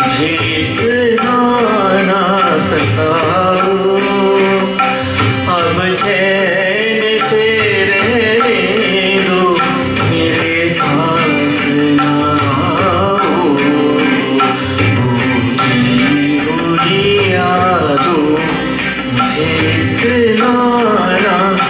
मुझे इतना ना सताओ। अब चैन से रहने दो मेरे पास ना आओ। ना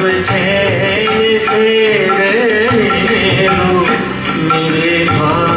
अब से गए मेरे भाई